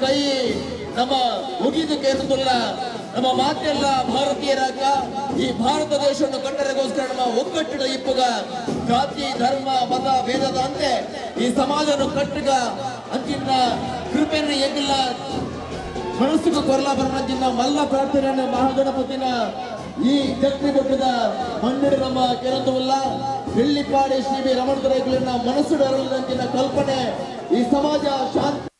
ಕೈ ನಮ್ಮ ಮುಗಿದು ಕೇಳುತ್ತಿಲ್ಲ ನಮ್ಮ ಮಾತೆಲ್ಲ ಭಾರತೀಯರಾಗ ಈ ಭಾರತ ದೇಶವನ್ನು ಕಟ್ಟರೆಗೋಸ್ಕರ ನಮ್ಮ ಒಗ್ಗಟ್ಟಿನ ಇಪ್ಪುಗ ಜಾತಿ, ಧರ್ಮ, ಮತ, ಭೇದದ ಅಂತೆ ಈ ಸಮಾಜವನ್ನು ಕಟ್ಟುಗ ಅಂಚಿನ ಕೃಪೆಯನ್ನು ಎಗ್ಗಿಲ್ಲ ಮನಸ್ಸಿಗೂ ಕೊರಲ ಬರನಂಚಿನ ಮಲ್ಲ ಪ್ರಾರ್ಥನೆಯನ್ನು ಮಹಾಗಣಪತಿನ ಈ ಚಕ್ರಿ ಕೊಟ್ಟದ ಮಣ್ಣಿಡು ನಮ್ಮ ಕೆಲಸವಲ್ಲ ಬೆಳ್ಳಿಪಾಡಿ ಶ್ರೀ ರಮಣ ದೊರೆಗಳನ್ನ ಮನಸ್ಸುಡರಂಚಿನ ಕಲ್ಪನೆ ಈ ಸಮಾಜ ಶಾಂತಿ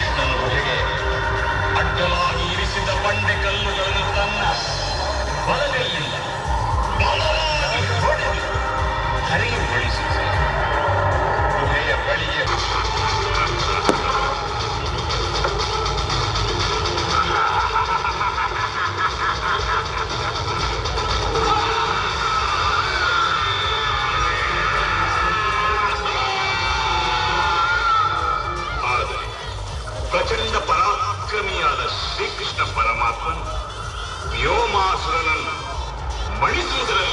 ಶ್ರೀಕೃಷ್ಣನ ಇರಿಸಿದ ಬಂಡೆ ಕಲ್ಲುಗಳನ್ನು ತನ್ನ ಬಲದಲ್ಲಿಲ್ಲ ಬಲವಾಗಿ ಹೊಡೆದು வழி தூதர்